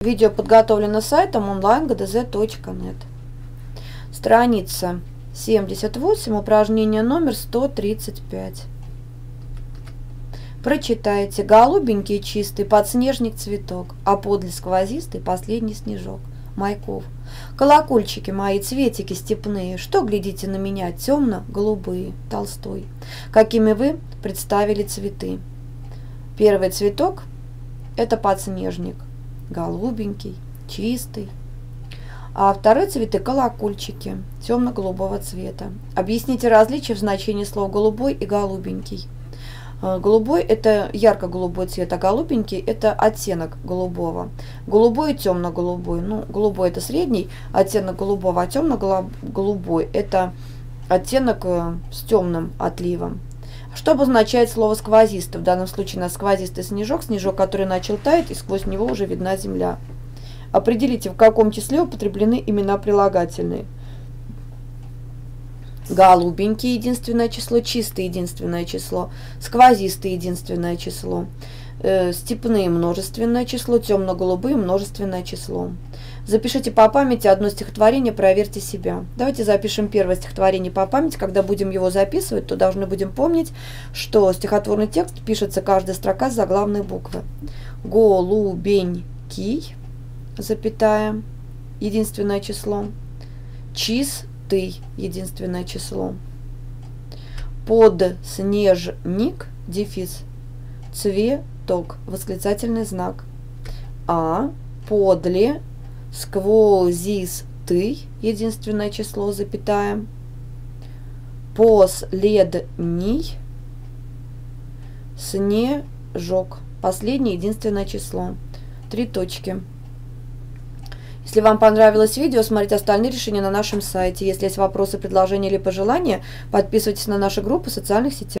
Видео подготовлено сайтом onlinegdz.net. Страница 78, упражнение номер 135. Прочитайте. Голубенький чистый подснежник цветок, а подле сквозистый последний снежок. Майков. Колокольчики мои, цветики степные, что глядите на меня, темно-голубые. Толстой. Какими вы представили цветы? Первый цветок – это подснежник голубенький, чистый. А второй цветы – колокольчики темно-голубого цвета. Объясните различия в значении слов «голубой» и «голубенький». А, голубой – это ярко-голубой цвет, а голубенький – это оттенок голубого. Голубой и темно-голубой. Ну, голубой – это средний оттенок голубого, а темно-голубой – это оттенок э, с темным отливом. Что обозначает слово сквозистый? В данном случае на сквозистый снежок, снежок, который начал таять, и сквозь него уже видна земля. Определите, в каком числе употреблены имена прилагательные. Голубенький – единственное число, чистый – единственное число, сквозистый – единственное число, э, степные – множественное число, темно-голубые – множественное число. Запишите по памяти одно стихотворение, проверьте себя. Давайте запишем первое стихотворение по памяти. Когда будем его записывать, то должны будем помнить, что стихотворный текст пишется каждая строка за главные буквы. Голубенький, запятая, единственное число. Чистый, единственное число. Подснежник, дефис. Цветок, восклицательный знак. А подле сквозистый, единственное число, запятая, последний, снежок, последнее единственное число, три точки. Если вам понравилось видео, смотрите остальные решения на нашем сайте. Если есть вопросы, предложения или пожелания, подписывайтесь на наши группы в социальных сетях.